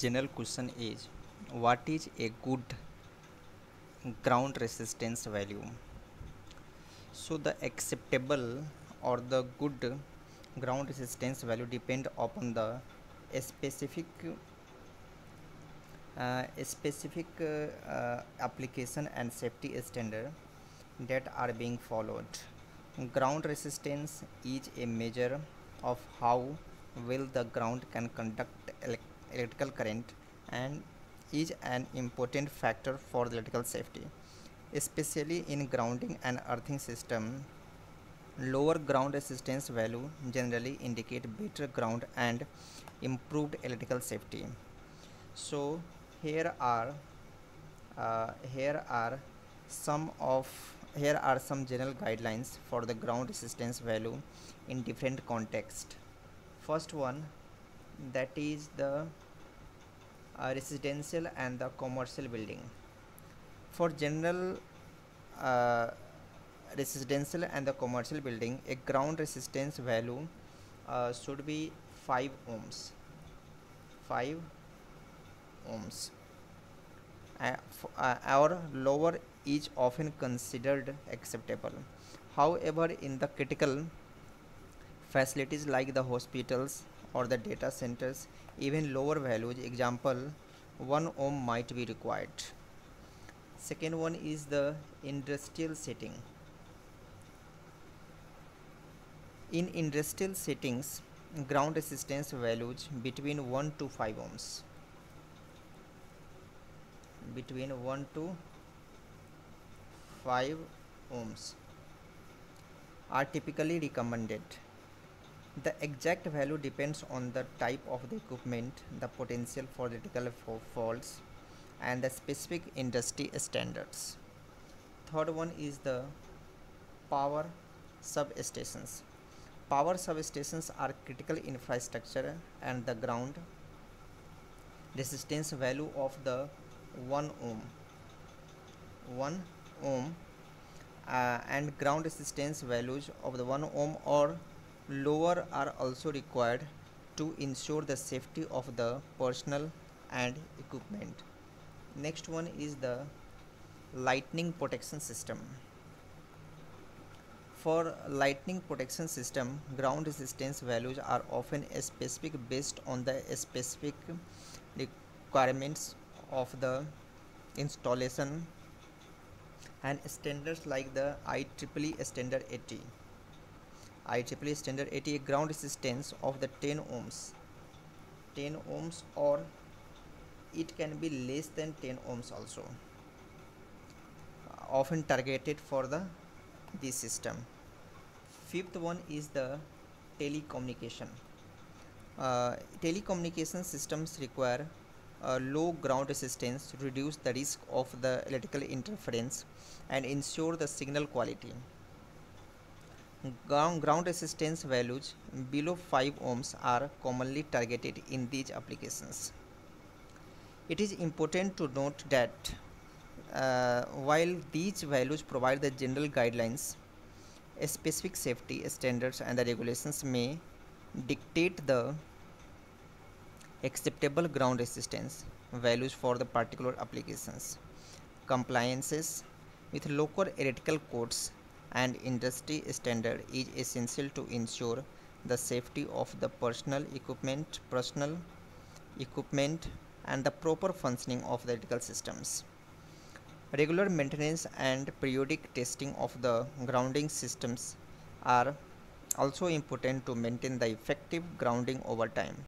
General question is what is a good ground resistance value? So the acceptable or the good ground resistance value depend upon the specific uh, specific uh, uh, application and safety standard that are being followed. Ground resistance is a measure of how well the ground can conduct elect electrical current and is an important factor for electrical safety especially in grounding and earthing system. Lower ground resistance value generally indicate better ground and improved electrical safety. So here are uh, here are some of here are some general guidelines for the ground resistance value in different context. First one that is the uh, residential and the commercial building. For general uh, residential and the commercial building a ground resistance value uh, should be 5 ohms. 5 ohms. Uh, or lower is often considered acceptable. However in the critical facilities like the hospitals or the data centers even lower values example 1 ohm might be required. Second one is the industrial setting. In industrial settings ground resistance values between 1 to 5 ohms. Between 1 to 5 ohms are typically recommended the exact value depends on the type of the equipment, the potential for electrical faults and the specific industry standards. Third one is the power substations. Power substations are critical infrastructure and the ground resistance value of the 1 ohm 1 ohm uh, and ground resistance values of the 1 ohm or lower are also required to ensure the safety of the personnel and equipment. Next one is the lightning protection system. For lightning protection system ground resistance values are often specific based on the specific requirements of the installation and standards like the IEEE standard 80 IEEE standard 80 ground resistance of the 10 ohms. 10 ohms or it can be less than 10 ohms also uh, often targeted for the this system. Fifth one is the telecommunication. Uh, telecommunication systems require uh, low ground resistance to reduce the risk of the electrical interference and ensure the signal quality ground resistance values below 5 ohms are commonly targeted in these applications. It is important to note that uh, while these values provide the general guidelines, specific safety standards and the regulations may dictate the acceptable ground resistance values for the particular applications. Compliances with local electrical codes and industry standard is essential to ensure the safety of the personal equipment, personal equipment and the proper functioning of the electrical systems. Regular maintenance and periodic testing of the grounding systems are also important to maintain the effective grounding over time.